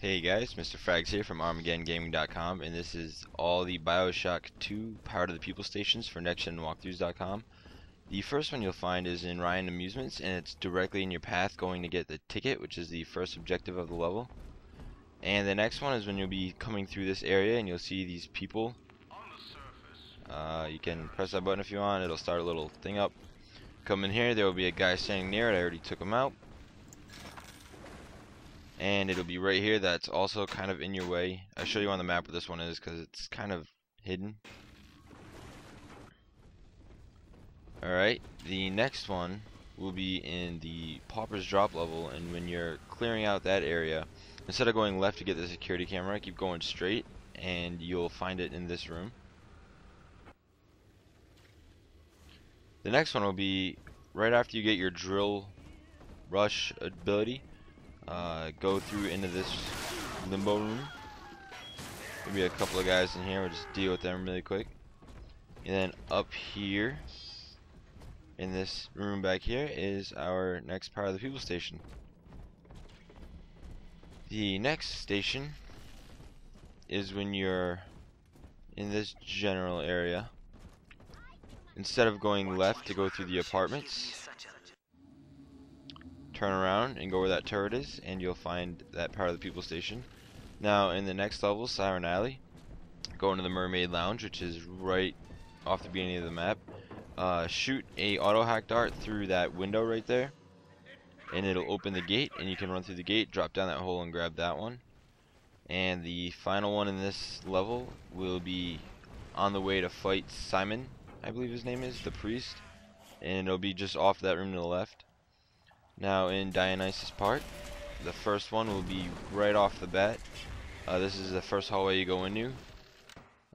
Hey guys, Mr. Fraggs here from ArmageddonGaming.com and this is all the Bioshock 2 Power to the People stations for NextGenWalkthroughs.com. The first one you'll find is in Ryan Amusements and it's directly in your path going to get the ticket which is the first objective of the level. And the next one is when you'll be coming through this area and you'll see these people. Uh, you can press that button if you want, it'll start a little thing up. Come in here, there will be a guy standing near it, I already took him out and it'll be right here that's also kind of in your way. I'll show you on the map where this one is because it's kind of hidden. Alright the next one will be in the Pauper's drop level and when you're clearing out that area instead of going left to get the security camera keep going straight and you'll find it in this room. The next one will be right after you get your drill rush ability uh, go through into this limbo room. Maybe a couple of guys in here. We'll just deal with them really quick. And then up here, in this room back here, is our next Power of the People station. The next station is when you're in this general area. Instead of going left to go through the apartments, turn around and go where that turret is and you'll find that part of the People station. Now in the next level, Siren Alley, go into the Mermaid Lounge which is right off the beginning of the map. Uh, shoot a auto hack dart through that window right there and it'll open the gate and you can run through the gate, drop down that hole and grab that one. And the final one in this level will be on the way to fight Simon, I believe his name is, the priest. And it'll be just off that room to the left. Now in Dionysus Park, the first one will be right off the bat. Uh, this is the first hallway you go into.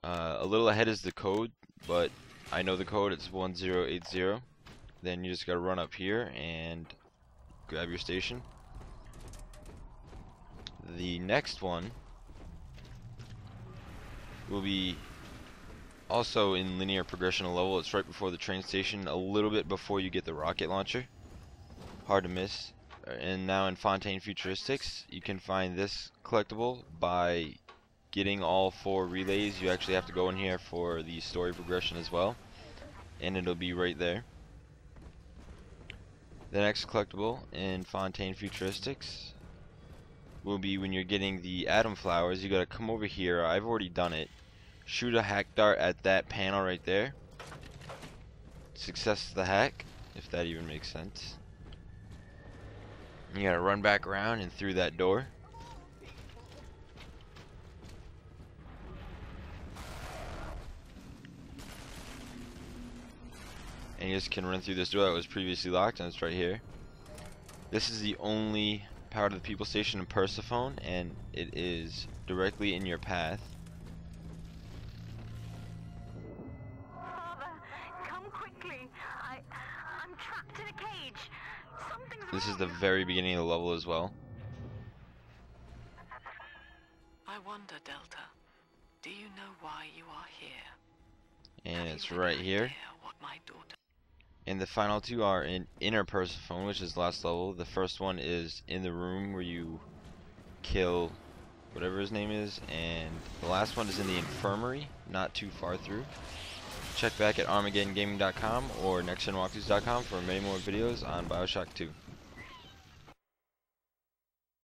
Uh, a little ahead is the code, but I know the code, it's 1080. Then you just gotta run up here and grab your station. The next one will be also in linear progression level. It's right before the train station, a little bit before you get the rocket launcher hard to miss. Uh, and now in Fontaine Futuristics, you can find this collectible by getting all four relays. You actually have to go in here for the story progression as well. And it'll be right there. The next collectible in Fontaine Futuristics will be when you're getting the atom flowers. You gotta come over here. I've already done it. Shoot a hack dart at that panel right there. Success the hack, if that even makes sense. You gotta run back around and through that door. And you just can run through this door that was previously locked and it's right here. This is the only Power to the People station in Persephone and it is directly in your path. This is the very beginning of the level as well. I wonder, Delta, do you know why you are here? And Have it's right here. And the final two are in Inner Persephone, which is last level. The first one is in the room where you kill whatever his name is. And the last one is in the infirmary, not too far through. Check back at ArmageddonGaming.com or NextGenWalkthroughs.com for many more videos on Bioshock 2.